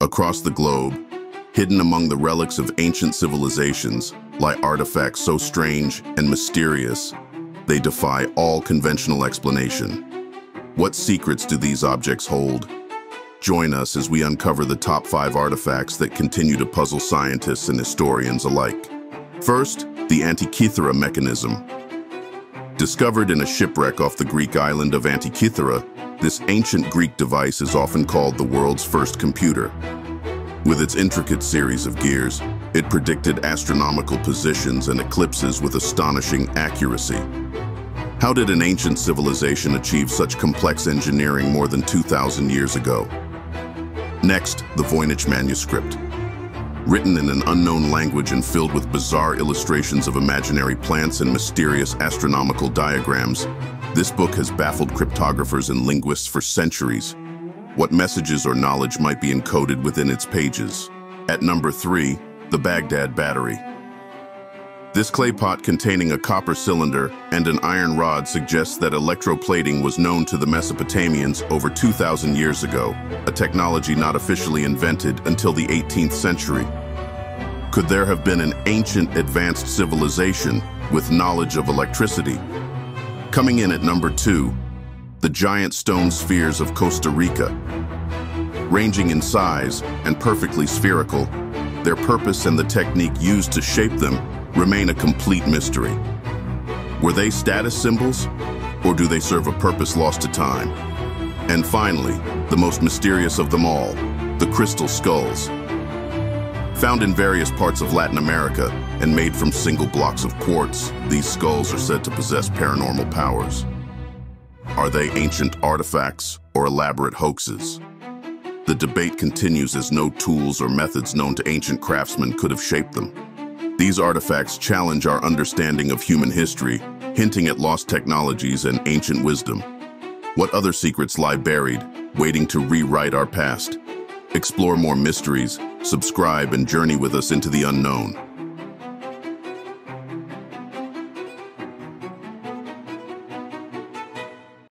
Across the globe, hidden among the relics of ancient civilizations, lie artifacts so strange and mysterious, they defy all conventional explanation. What secrets do these objects hold? Join us as we uncover the top five artifacts that continue to puzzle scientists and historians alike. First, the Antikythera mechanism. Discovered in a shipwreck off the Greek island of Antikythera, this ancient Greek device is often called the world's first computer. With its intricate series of gears, it predicted astronomical positions and eclipses with astonishing accuracy. How did an ancient civilization achieve such complex engineering more than 2,000 years ago? Next, the Voynich manuscript. Written in an unknown language and filled with bizarre illustrations of imaginary plants and mysterious astronomical diagrams, this book has baffled cryptographers and linguists for centuries. What messages or knowledge might be encoded within its pages? At number three, the Baghdad Battery. This clay pot containing a copper cylinder and an iron rod suggests that electroplating was known to the Mesopotamians over 2,000 years ago, a technology not officially invented until the 18th century. Could there have been an ancient advanced civilization with knowledge of electricity? Coming in at number two, the giant stone spheres of Costa Rica. Ranging in size and perfectly spherical, their purpose and the technique used to shape them remain a complete mystery. Were they status symbols, or do they serve a purpose lost to time? And finally, the most mysterious of them all, the crystal skulls. Found in various parts of Latin America and made from single blocks of quartz, these skulls are said to possess paranormal powers. Are they ancient artifacts or elaborate hoaxes? The debate continues as no tools or methods known to ancient craftsmen could have shaped them. These artifacts challenge our understanding of human history, hinting at lost technologies and ancient wisdom. What other secrets lie buried, waiting to rewrite our past? Explore more mysteries, subscribe, and journey with us into the unknown.